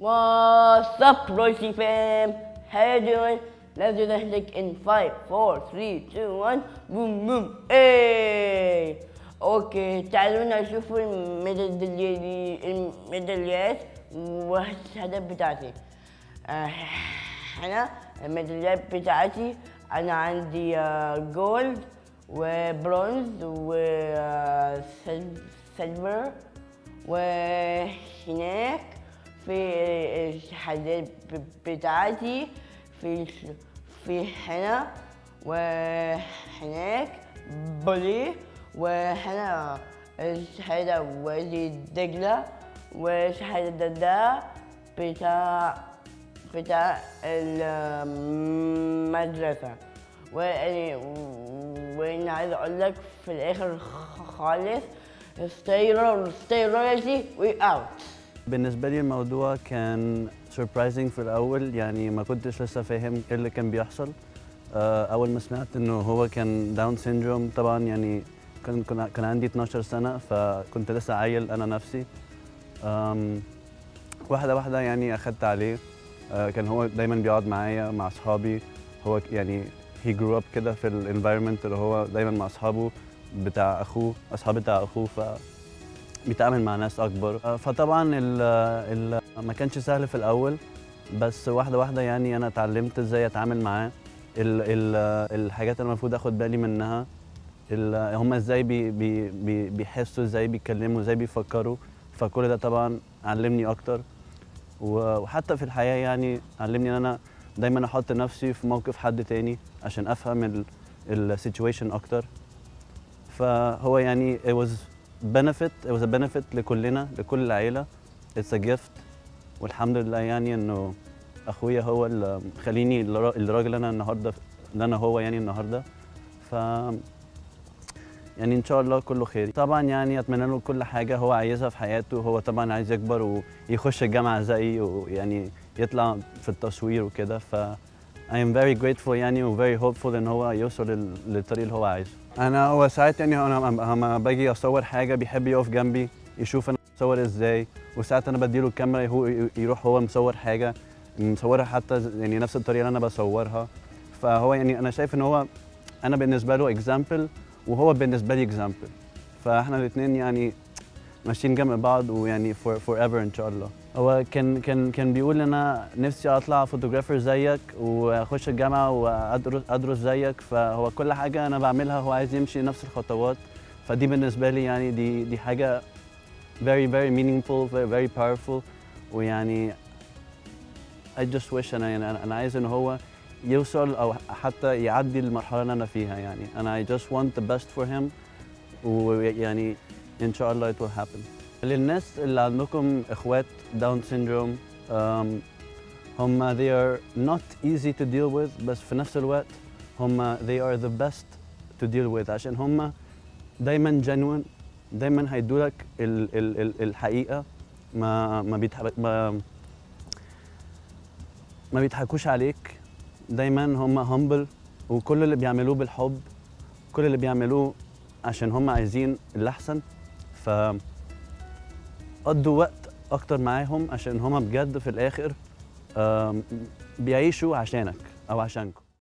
What's up, Royce fam? How you doing? Let's do the click in 5, 4, 3, 2, 1 boom boom إيه okay تعالوا نشوفوا الميداليات. والشهادات بتاعتي. آه، الميداليات بتاعتي. أنا عندي gold و bronze و silver وهناك في الشهادات بتاعتي في في هنا وهناك بولي وهنا الشهادة وادي دجلة وشهادة ده بتاع بتاع المدرسة. وأنا وأنا عايز أقول لك في الآخر خالص stay royalty we out. بالنسبة لي الموضوع كان surprising في الأول يعني ما كنتش لسه فاهم إيه اللي كان بيحصل. آه، أول ما سمعت إنه هو كان Down syndrome طبعا يعني كان كان عندي 12 سنة فكنت لسه عيل أنا نفسي. واحدة واحدة يعني أخدت عليه. آه، كان هو دايما بيقعد معايا مع أصحابي. هو يعني he grew up كده في ال environment اللي هو دايما مع أصحابه بتاع أخوه أصحاب بتاع أخوه ف بيتعامل مع ناس أكبر. آه، فطبعا ال ال ما كانش سهل في الأول بس واحدة واحدة يعني أنا اتعلمت إزاي أتعامل معاه. ال ال الحاجات اللي المفروض آخد بالي منها هم إزاي بي بي بي بيحسوا إزاي بيتكلموا إزاي بيفكروا. فكل ده طبعا علمني أكتر. وحتى في الحياة يعني علمني إن أنا دايما أحط نفسي في موقف حد تاني عشان أفهم السيتويشن أكتر. فهو يعني it was benefit it was a benefit لكلنا لكل العيلة. It's a gift. والحمد لله يعني إنه أخويا هو اللي مخليني الرا- الراجل أنا النهارده اللي أنا هو يعني النهارده. ف يعني إن شاء الله كله خير. طبعا يعني أتمنى له كل حاجة هو عايزها في حياته. هو طبعا عايز يكبر ويخش الجامعة زيي ويعني يطلع في التصوير وكده. ف I am very grateful يعني و very hopeful إن هو يوصل لل- للطريق اللي هو عايزه. أنا هو ساعات يعني أنا لما باجي أصور حاجة بيحب يقف جنبي يشوف أنا بصور إزاي وساعات أنا بديله الكاميرا هو يروح هو مصور حاجة مصورها حتى يعني نفس الطريقة اللي أنا بصورها. فهو يعني أنا شايف إن هو أنا بالنسبة له example وهو بالنسبة لي example فإحنا الاثنين يعني ماشيين جنب بعض ويعني forever إن شاء الله. هو كان كان كان بيقول أنا نفسي أطلع photographer زيك وأخش الجامعة وادرس أدرس زيك فهو كل حاجة أنا بعملها هو عايز يمشي نفس الخطوات. فدي بالنسبة لي يعني دي دي حاجة very very meaningful very very powerful. ويعني I just wish أنا يعني أنا عايز إن هو يوصل أو حتى يعدي المرحلة اللي أنا فيها يعني. أنا I just want the best for him. ويعني إن شاء الله it will happen. للناس اللي عندكم إخوات Down syndrome هم they are not easy to deal with بس في نفس الوقت هم they are the best to deal with عشان هم دايما genuine دايما هيدولك ال ال ال الحقيقة. ما ما بيتحب ما ما بيضحكوش عليك. دايما هم humble وكل اللي بيعملوه بالحب كل اللي بيعملوه عشان هم عايزين الأحسن. ف قضوا وقت أكتر معاهم عشان هم بجد في الآخر آم، بيعيشوا عشانك أو عشانكم.